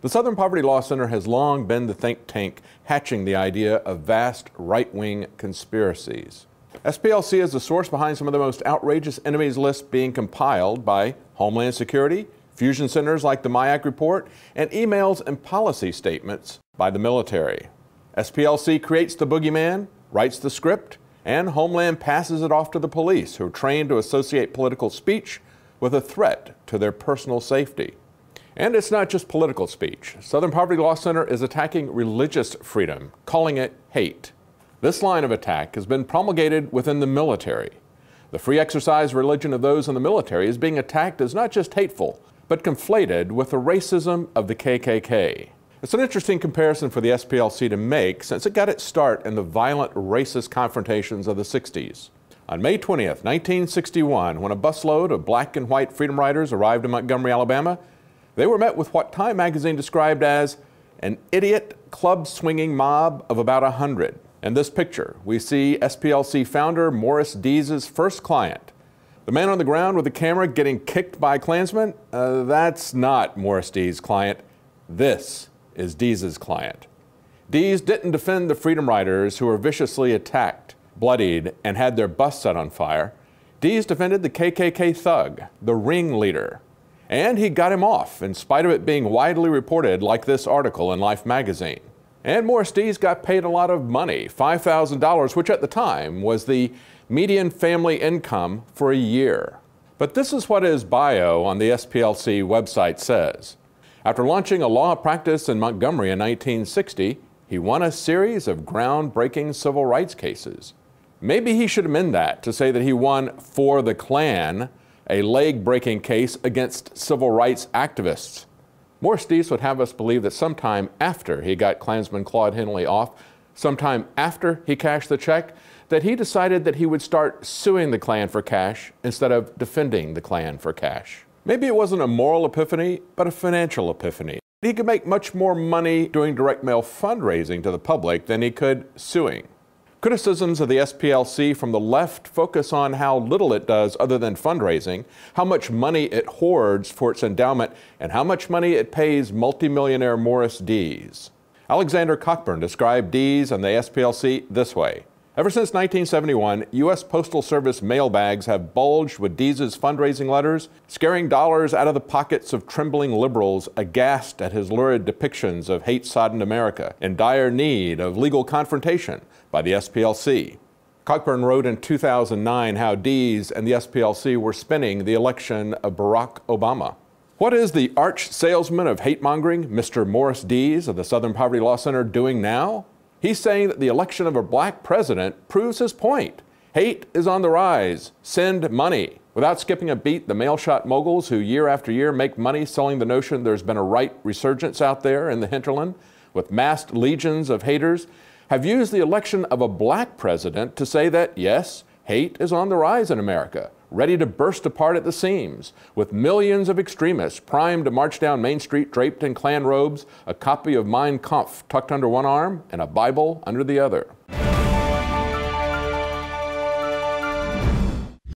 The Southern Poverty Law Center has long been the think tank hatching the idea of vast right wing conspiracies. SPLC is the source behind some of the most outrageous enemies lists being compiled by Homeland Security, fusion centers like the MIAC report, and emails and policy statements by the military. SPLC creates the boogeyman, writes the script, and Homeland passes it off to the police, who are trained to associate political speech with a threat to their personal safety. And it's not just political speech. Southern Poverty Law Center is attacking religious freedom, calling it hate. This line of attack has been promulgated within the military. The free exercise religion of those in the military is being attacked as not just hateful, but conflated with the racism of the KKK. It's an interesting comparison for the SPLC to make since it got its start in the violent racist confrontations of the 60s. On May 20th, 1961, when a busload of black and white freedom riders arrived in Montgomery, Alabama, they were met with what Time magazine described as an idiot club swinging mob of about 100. In this picture, we see SPLC founder Morris Dees' first client, the man on the ground with the camera getting kicked by Klansmen, uh, that's not Morris Dees' client. This is Dees' client. Dees didn't defend the Freedom Riders who were viciously attacked, bloodied, and had their bus set on fire. Dees defended the KKK thug, the ringleader. And he got him off, in spite of it being widely reported like this article in Life magazine. And Morris Dees got paid a lot of money, $5,000, which at the time was the median family income for a year. But this is what his bio on the SPLC website says. After launching a law practice in Montgomery in 1960, he won a series of groundbreaking civil rights cases. Maybe he should amend that to say that he won for the Klan, a leg breaking case against civil rights activists. Morris Dees would have us believe that sometime after he got Klansman Claude Henley off, sometime after he cashed the check, that he decided that he would start suing the Klan for cash instead of defending the Klan for cash. Maybe it wasn't a moral epiphany, but a financial epiphany. He could make much more money doing direct mail fundraising to the public than he could suing. Criticisms of the SPLC from the left focus on how little it does other than fundraising, how much money it hoards for its endowment, and how much money it pays multimillionaire Morris Dees. Alexander Cockburn described Dees and the SPLC this way. Ever since 1971, U.S. Postal Service mailbags have bulged with Dees' fundraising letters, scaring dollars out of the pockets of trembling liberals aghast at his lurid depictions of hate sodden America in dire need of legal confrontation by the SPLC. Cockburn wrote in 2009 how Dees and the SPLC were spinning the election of Barack Obama. What is the arch salesman of hate mongering, Mr. Morris Dees of the Southern Poverty Law Center, doing now? He's saying that the election of a black president proves his point. Hate is on the rise. Send money. Without skipping a beat, the mail shot moguls who year after year make money selling the notion there's been a right resurgence out there in the hinterland with massed legions of haters have used the election of a black president to say that, yes, hate is on the rise in America ready to burst apart at the seams, with millions of extremists primed to march down Main Street draped in Klan robes, a copy of Mein Kampf tucked under one arm, and a Bible under the other.